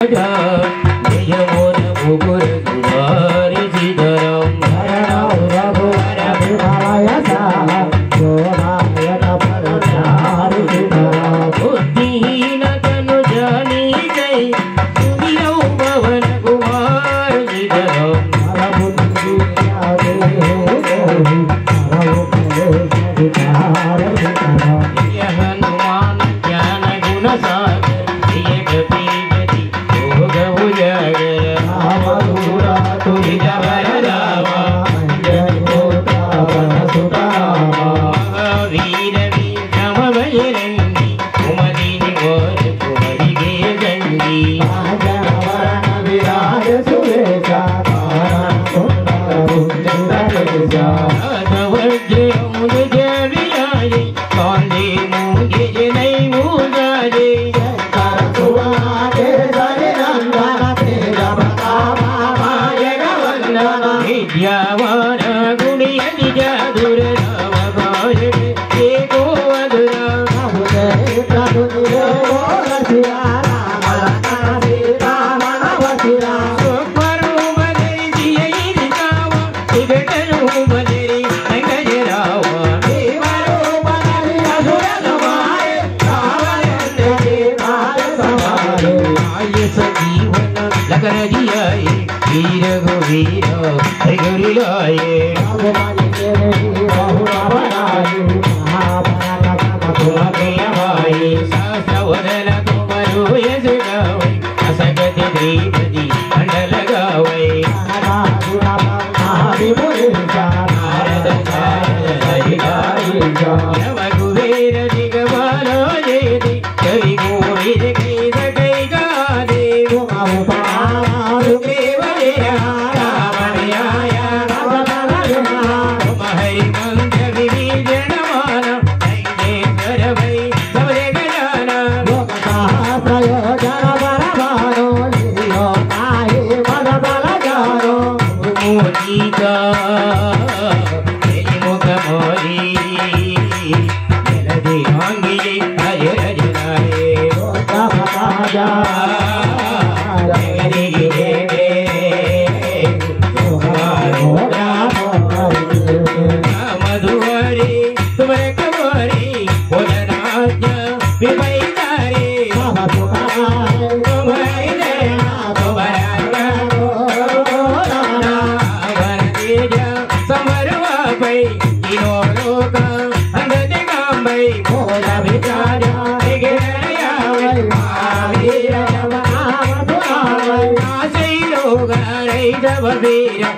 Yeah. Yeah, yeah. I'm a man. ஆங்கிலே Vera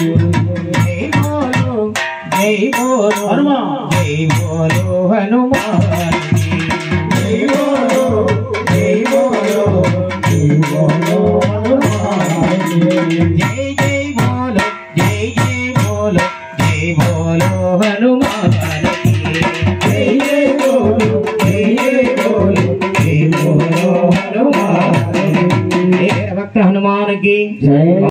జై బోలో హనుమా జై బోలో హనుమాన్ జై బోలో జై బోలో జై బోలో హనుమాన్ జై జై బోలో జై జై బోలో జై